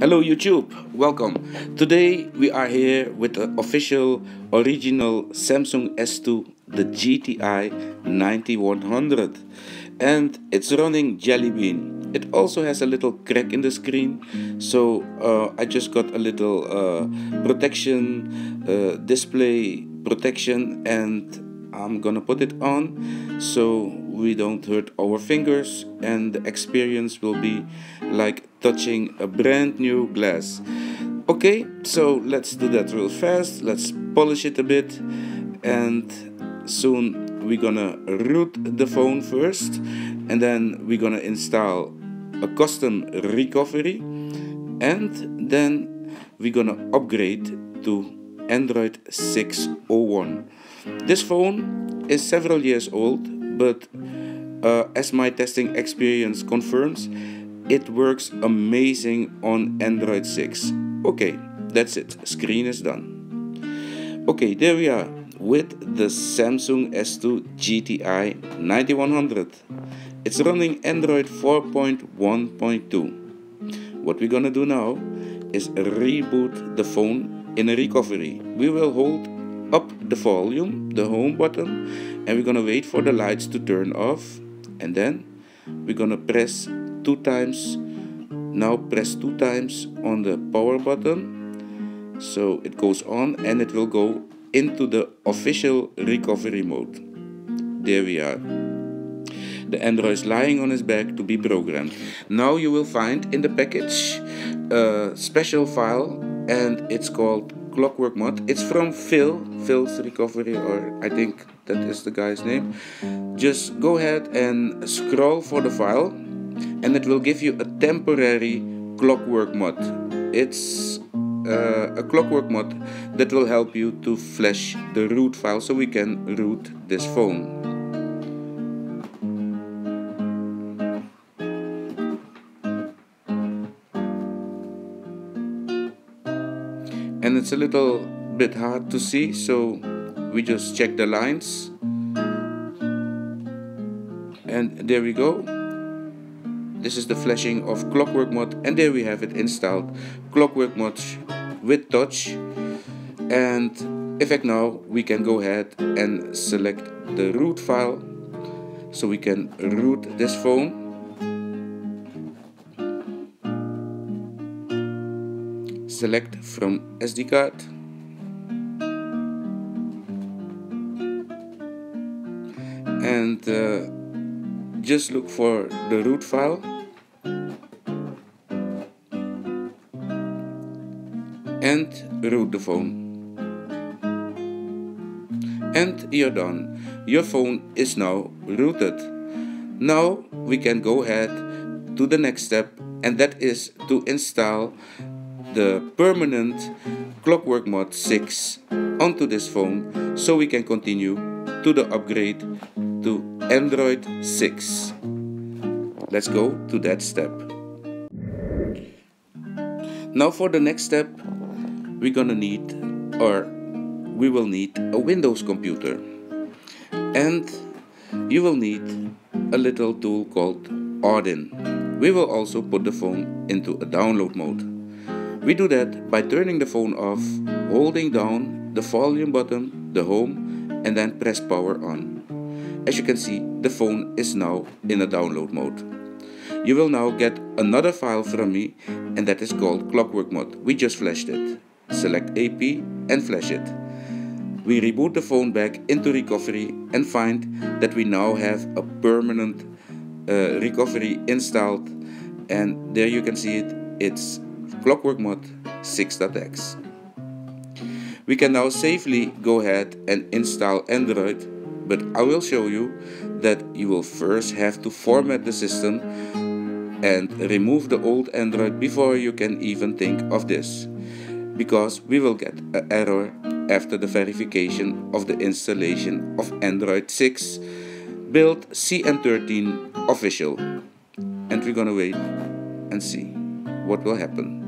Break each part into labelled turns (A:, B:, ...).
A: Hello YouTube, welcome. Today we are here with the official original Samsung S2, the GTI 9100 and it's running Jelly Bean. It also has a little crack in the screen so uh, I just got a little uh, protection, uh, display protection and I'm gonna put it on so we don't hurt our fingers and the experience will be like touching a brand new glass. Okay so let's do that real fast. Let's polish it a bit and soon we're gonna root the phone first and then we're gonna install a custom recovery and then we're gonna upgrade to Android 601 this phone is several years old, but uh, as my testing experience confirms, it works amazing on Android 6. Okay, that's it. Screen is done. Okay, there we are with the Samsung S2 GTI 9100. It's running Android 4.1.2. What we're gonna do now is reboot the phone in a recovery. We will hold up the volume, the home button, and we're gonna wait for the lights to turn off, and then we're gonna press two times. Now press two times on the power button so it goes on and it will go into the official recovery mode. There we are. The Android is lying on his back to be programmed. Now you will find in the package a special file and it's called Clockwork Mod. It's from Phil, Phil's Recovery, or I think that is the guy's name. Just go ahead and scroll for the file, and it will give you a temporary Clockwork Mod. It's uh, a Clockwork Mod that will help you to flash the root file so we can root this phone. It's a little bit hard to see so we just check the lines. And there we go. This is the flashing of clockwork mod and there we have it installed. Clockwork mod with touch. And in fact now we can go ahead and select the root file. So we can root this phone select from SD card. And uh, just look for the root file. And root the phone. And you're done. Your phone is now rooted. Now we can go ahead to the next step and that is to install the permanent Clockwork Mod 6 onto this phone so we can continue to the upgrade to Android 6. Let's go to that step. Now for the next step, we're gonna need or we will need a Windows computer and you will need a little tool called Odin. We will also put the phone into a download mode. We do that by turning the phone off, holding down the volume button, the home, and then press power on. As you can see, the phone is now in a download mode. You will now get another file from me and that is called Clockwork Mod. We just flashed it. Select AP and flash it. We reboot the phone back into recovery and find that we now have a permanent uh, recovery installed and there you can see it. It's Clockwork Mod 6.x. We can now safely go ahead and install Android, but I will show you that you will first have to format the system and remove the old Android before you can even think of this because we will get an error after the verification of the installation of Android 6 build CM13 official and we're gonna wait and see what will happen.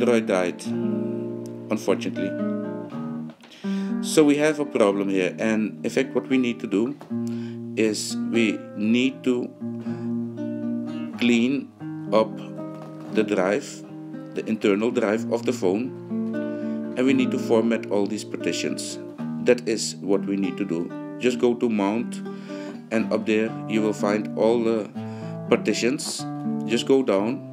A: Android died, unfortunately. So we have a problem here, and in fact, what we need to do is we need to clean up the drive, the internal drive of the phone, and we need to format all these partitions. That is what we need to do. Just go to Mount, and up there you will find all the partitions. Just go down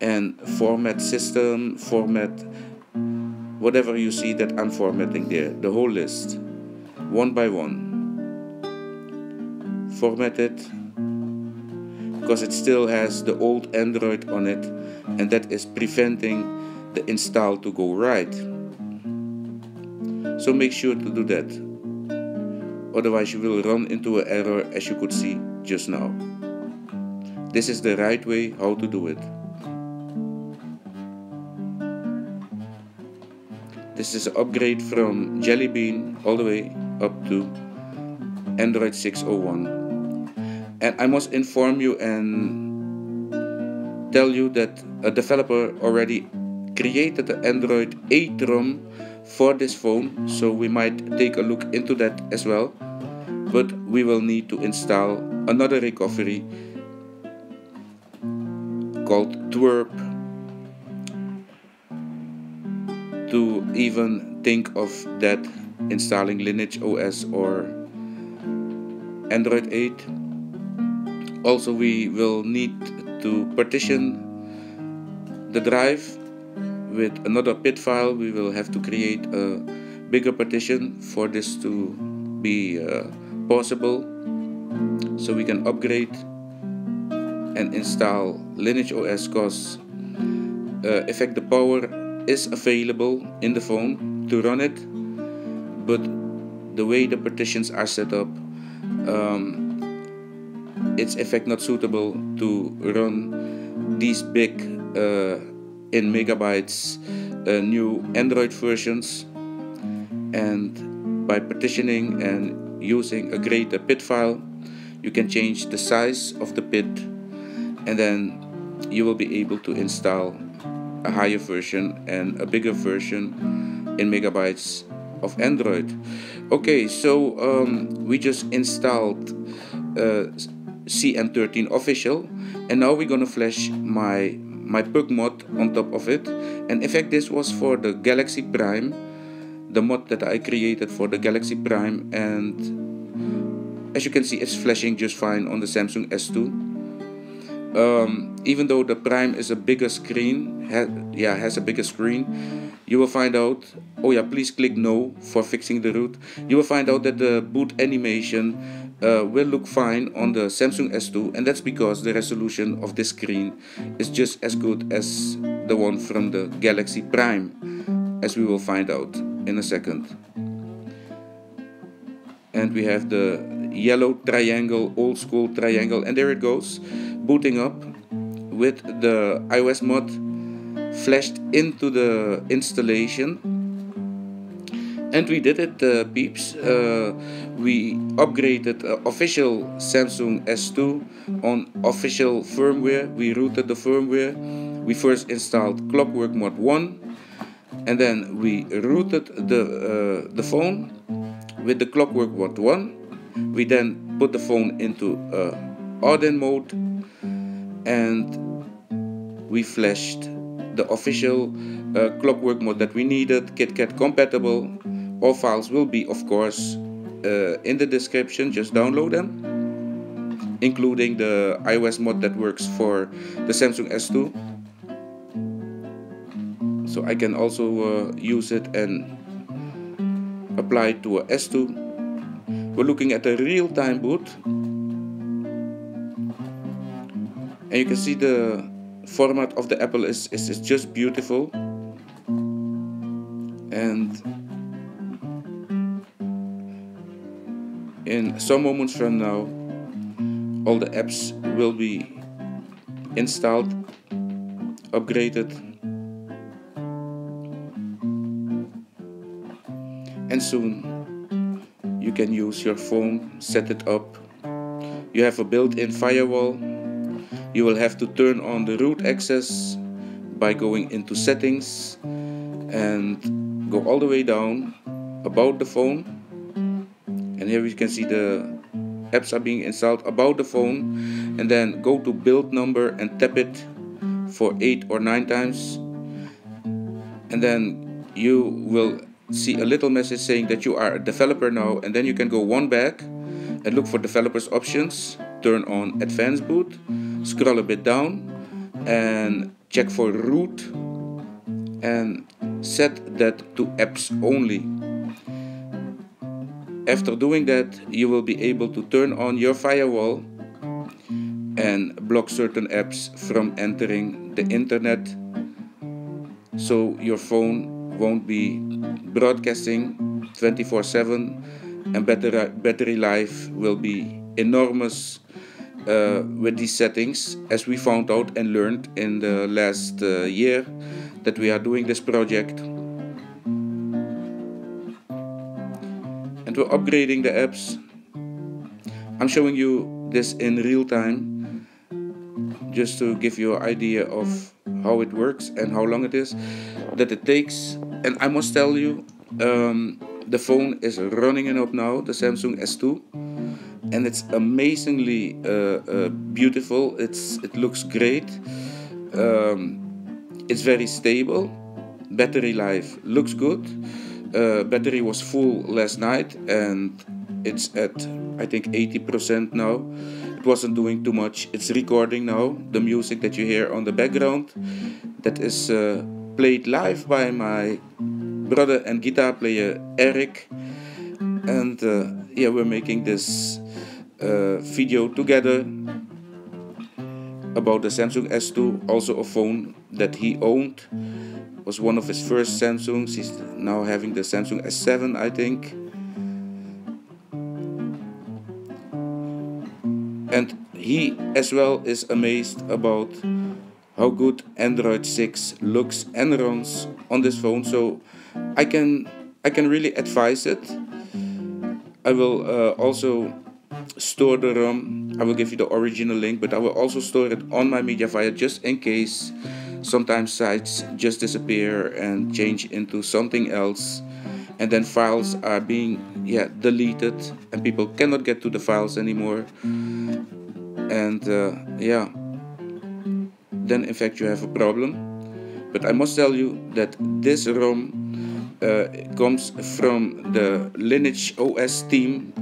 A: and format system, format whatever you see that I'm formatting there, the whole list, one by one. Format it because it still has the old Android on it and that is preventing the install to go right. So make sure to do that. Otherwise you will run into an error as you could see just now. This is the right way how to do it. This is an upgrade from Jelly Bean all the way up to Android 601 and I must inform you and tell you that a developer already created the Android 8 ROM for this phone so we might take a look into that as well. But we will need to install another recovery called TWRP to even think of that installing Lineage OS or Android 8 also we will need to partition the drive with another pit file. We will have to create a bigger partition for this to be uh, possible. So we can upgrade and install Lineage OS cause uh, effect the power is available in the phone to run it but the way the partitions are set up um, it's in fact not suitable to run these big uh, in megabytes uh, new Android versions. And by partitioning and using a greater pit file you can change the size of the pit and then you will be able to install a higher version and a bigger version in megabytes of Android. Okay so um, we just installed uh, CM13 official and now we're gonna flash my my Puck mod on top of it. And in fact this was for the Galaxy Prime the mod that I created for the Galaxy Prime and as you can see it's flashing just fine on the Samsung S2 um, even though the Prime is a bigger screen ha yeah has a bigger screen you will find out oh yeah please click no for fixing the root. You will find out that the boot animation uh, will look fine on the Samsung S2 and that's because the resolution of this screen is just as good as the one from the Galaxy Prime as we will find out in a second. And we have the yellow triangle old school triangle and there it goes booting up with the iOS mod flashed into the installation. And we did it uh, peeps. Uh, we upgraded uh, official Samsung S2 on official firmware. We rooted the firmware. We first installed clockwork mod 1 and then we rooted the uh, the phone with the clockwork mod 1 we then put the phone into Odin mode and we flashed the official uh, clockwork mode that we needed KitKat compatible all files will be, of course, uh, in the description. Just download them, including the iOS mod that works for the Samsung S2. So I can also uh, use it and apply it to a S2. We're looking at a real-time boot. And you can see the format of the Apple is, is, is just beautiful. And in some moments from now all the apps will be installed upgraded. And soon you can use your phone set it up. You have a built-in firewall you will have to turn on the root access by going into settings and go all the way down about the phone. And here we can see the apps are being installed about the phone. And then go to build number and tap it for 8 or 9 times. And then you will see a little message saying that you are a developer now. And then you can go one back and look for developers options. Turn on advanced boot scroll a bit down and check for root and set that to apps only. After doing that you will be able to turn on your firewall and block certain apps from entering the internet. So your phone won't be broadcasting 24 7 and battery, battery life will be enormous uh, with these settings as we found out and learned in the last uh, year that we are doing this project. And we're upgrading the apps. I'm showing you this in real time just to give you an idea of how it works and how long it is that it takes. And I must tell you um, the phone is running it up now the Samsung S2 and it's amazingly uh, uh, beautiful. It's it looks great. Um, it's very stable. Battery life looks good. Uh, battery was full last night and it's at I think 80% now. It wasn't doing too much. It's recording now the music that you hear on the background. That is uh, played live by my brother and guitar player Eric. And uh, yeah we're making this video together about the Samsung S2 also a phone that he owned. Was one of his first Samsungs. He's now having the Samsung S7 I think. And he as well is amazed about how good Android 6 looks and runs on this phone. So I can I can really advise it. I will uh, also store the ROM I will give you the original link but I will also store it on my Mediafire just in case sometimes sites just disappear and change into something else. And then files are being yeah deleted and people cannot get to the files anymore. And uh, yeah then in fact you have a problem. But I must tell you that this ROM uh, comes from the Lineage OS team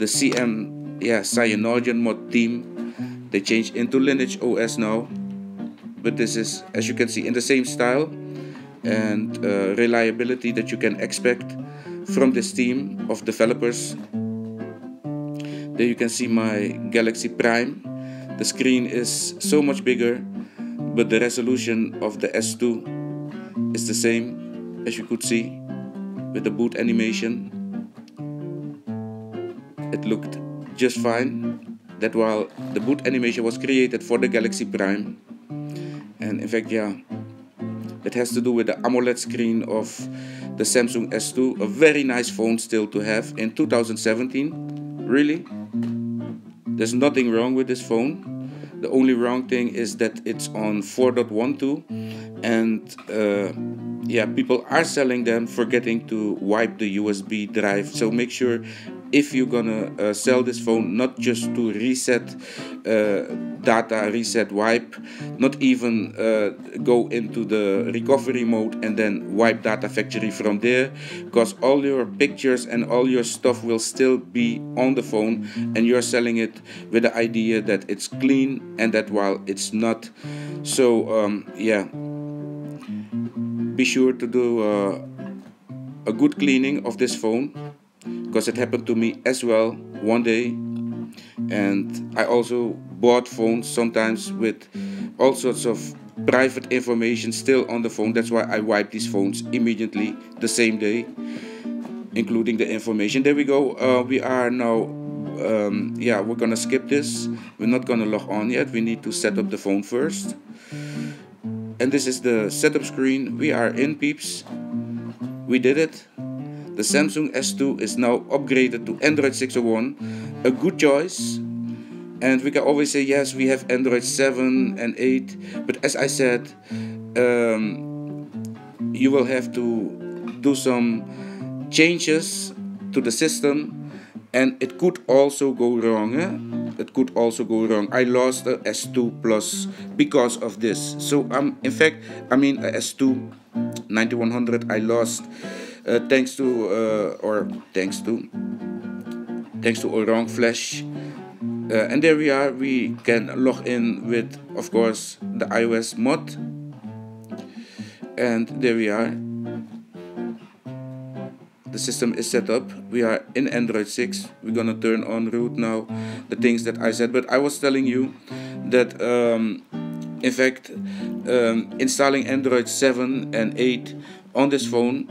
A: the CM yeah Cyanogen mod team they changed into Lineage OS now. But this is as you can see in the same style and uh, reliability that you can expect from this team of developers. There you can see my Galaxy Prime. The screen is so much bigger but the resolution of the S2 is the same as you could see with the boot animation it looked just fine. That while the boot animation was created for the Galaxy Prime. And in fact yeah it has to do with the AMOLED screen of the Samsung S2 a very nice phone still to have in 2017 really? There's nothing wrong with this phone. The only wrong thing is that it's on 4.12 and uh, yeah people are selling them forgetting to wipe the USB drive. So make sure if you're gonna uh, sell this phone not just to reset uh, data reset wipe not even uh, go into the recovery mode and then wipe data factory from there because all your pictures and all your stuff will still be on the phone and you're selling it with the idea that it's clean and that while it's not. So um, yeah. Be sure to do uh, a good cleaning of this phone because it happened to me as well one day. And I also bought phones sometimes with all sorts of private information still on the phone. That's why I wipe these phones immediately the same day including the information. There we go. Uh, we are now um, yeah we're gonna skip this. We're not gonna log on yet. We need to set up the phone first. And this is the setup screen. We are in peeps. We did it the Samsung S2 is now upgraded to Android 601, a good choice. And we can always say yes we have android 7 and 8 but as i said um, you will have to do some changes to the system. And it could also go wrong eh? it could also go wrong. I lost a s2 plus because of this. So i'm um in fact i mean a s2 9100 i lost uh, thanks to uh, or thanks to thanks to a wrong flash. Uh, and there we are. We can log in with of course the ios mod. And there we are. The system is set up. We are in android 6 we're gonna turn on root now the things that i said. But i was telling you that um, in fact um, installing android 7 and 8 on this phone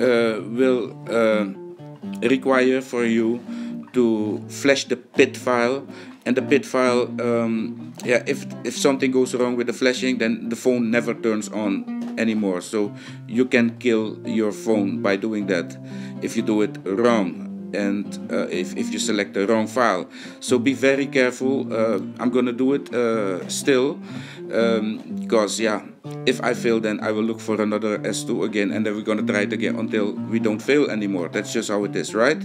A: will uh, require for you to flash the pit file. And the pit file um, yeah if if something goes wrong with the flashing then the phone never turns on anymore. So you can kill your phone by doing that if you do it wrong. And uh, if, if you select the wrong file. So be very careful. Uh, I'm gonna do it uh, still um, because yeah if I fail then I will look for another S2 again and then we're gonna try it again until we don't fail anymore. That's just how it is right?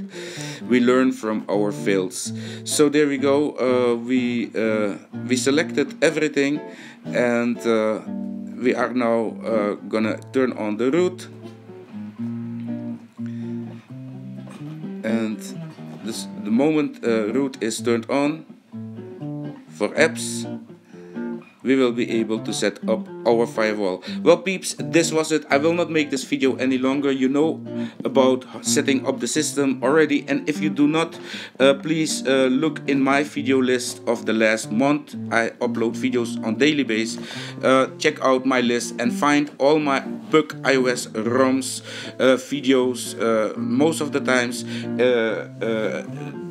A: We learn from our fails. So there we go. Uh, we uh, we selected everything and uh, we are now gonna turn on the root and this, the moment uh, root is turned on for apps we will be able to set up our firewall. Well peeps, this was it. I will not make this video any longer. You know about setting up the system already and if you do not, uh, please uh, look in my video list of the last month. I upload videos on daily basis. Uh, check out my list and find all my Puck iOS ROMs uh, videos. Uh, most of the times uh,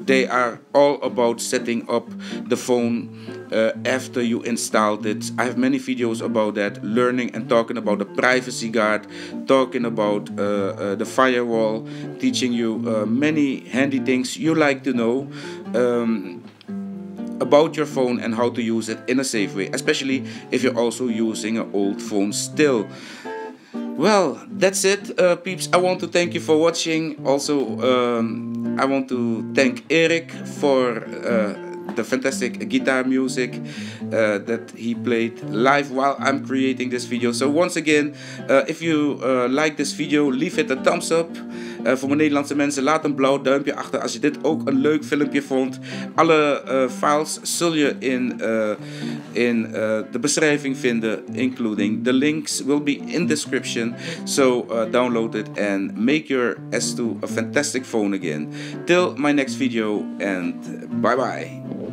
A: they are all about setting up the phone uh, after you installed it. I have many videos about that, learning and talking about the privacy guard, talking about uh, uh, the firewall, teaching you uh, many handy things you like to know. Um, about your phone and how to use it in a safe way, especially if you're also using an old phone still. Well, that's it, uh, peeps. I want to thank you for watching. Also, um, I want to thank Eric for uh, the fantastic guitar music uh, that he played live while I'm creating this video. So once again, uh, if you uh, like this video, leave it a thumbs up. Uh, voor mijn Nederlandse mensen, laat een blauw duimpje achter als je dit ook een leuk filmpje vond. Alle uh, files zul je in, uh, in de beschrijving vinden, including the links will be in description. So download it and make your S2 a fantastic phone again. Till my next video and bye bye.